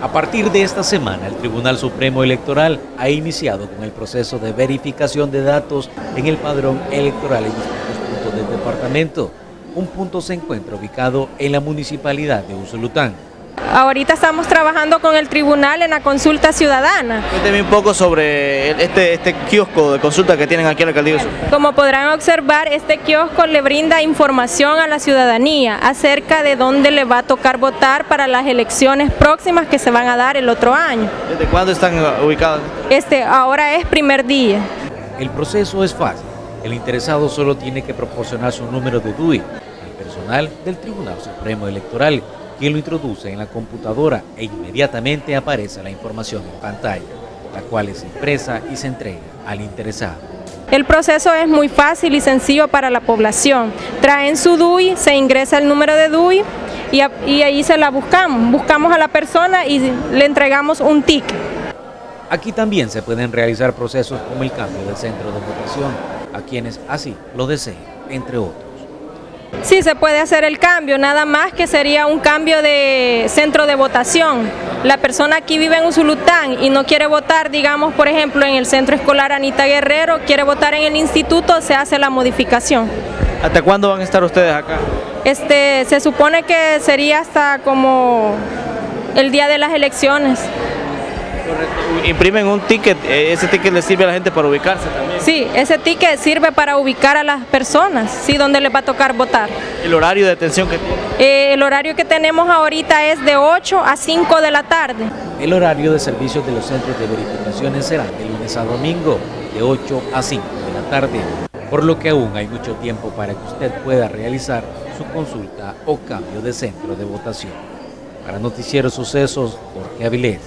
A partir de esta semana, el Tribunal Supremo Electoral ha iniciado con el proceso de verificación de datos en el padrón electoral en distintos puntos del departamento. Un punto se encuentra ubicado en la municipalidad de Usulután. Ahorita estamos trabajando con el tribunal en la consulta ciudadana. Cuénteme un poco sobre este, este kiosco de consulta que tienen aquí en la alcaldía. Como podrán observar, este kiosco le brinda información a la ciudadanía acerca de dónde le va a tocar votar para las elecciones próximas que se van a dar el otro año. ¿Desde cuándo están ubicados? Este, ahora es primer día. El proceso es fácil. El interesado solo tiene que proporcionar su número de DUI al personal del Tribunal Supremo Electoral quien lo introduce en la computadora e inmediatamente aparece la información en pantalla, la cual es impresa y se entrega al interesado. El proceso es muy fácil y sencillo para la población. Traen su DUI, se ingresa el número de DUI y, y ahí se la buscamos. Buscamos a la persona y le entregamos un ticket. Aquí también se pueden realizar procesos como el cambio del centro de votación a quienes así lo deseen, entre otros. Sí, se puede hacer el cambio, nada más que sería un cambio de centro de votación. La persona aquí vive en Usulután y no quiere votar, digamos, por ejemplo, en el centro escolar Anita Guerrero, quiere votar en el instituto, se hace la modificación. ¿Hasta cuándo van a estar ustedes acá? Este, se supone que sería hasta como el día de las elecciones. Imprimen un ticket, eh, ese ticket le sirve a la gente para ubicarse también. Sí, ese ticket sirve para ubicar a las personas, sí, donde les va a tocar votar. ¿El horario de atención que tiene? Eh, el horario que tenemos ahorita es de 8 a 5 de la tarde. El horario de servicios de los centros de verificaciones será de lunes a domingo, de 8 a 5 de la tarde, por lo que aún hay mucho tiempo para que usted pueda realizar su consulta o cambio de centro de votación. Para Noticiero Sucesos, Jorge Avilés.